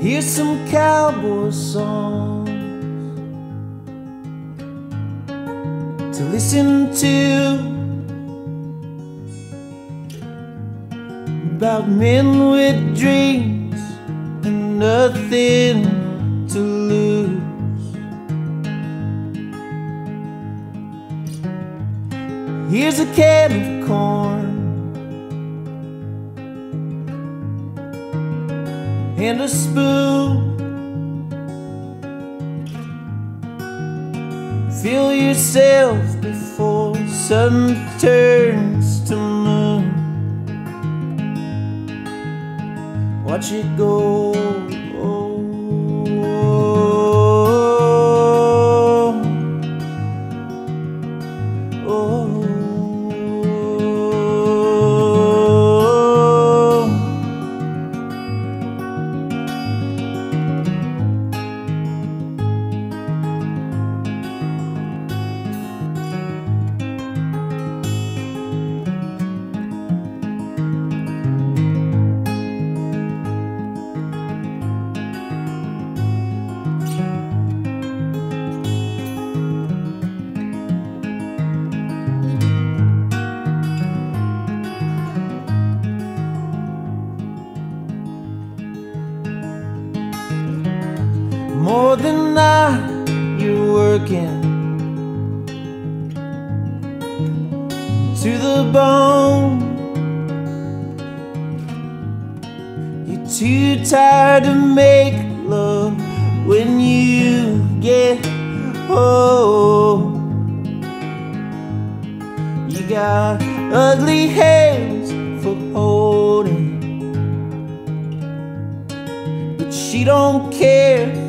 Here's some cowboy songs to listen to about men with dreams and nothing to lose. Here's a can of corn and a spoon. Feel yourself before sun turns to moon. Watch it go. More than that, you're working to the bone. You're too tired to make love when you get home. You got ugly hands for holding, but she don't care.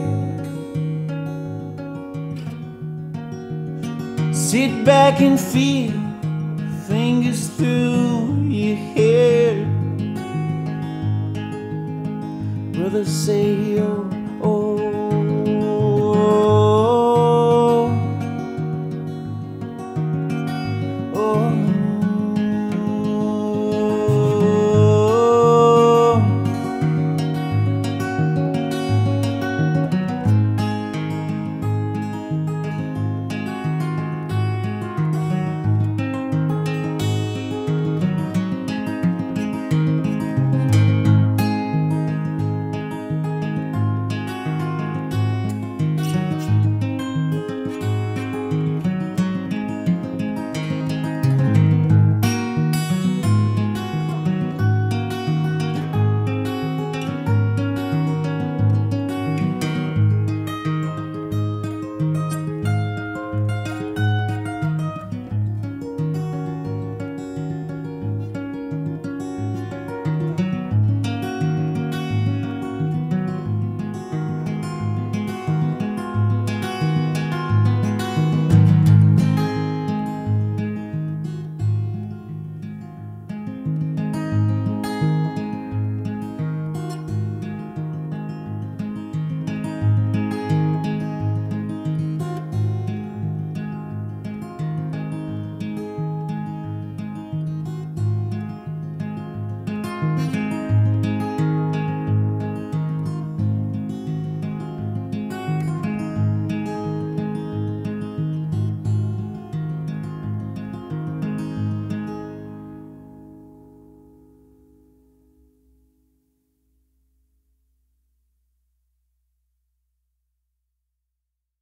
Sit back and feel fingers through your hair. Brother, say your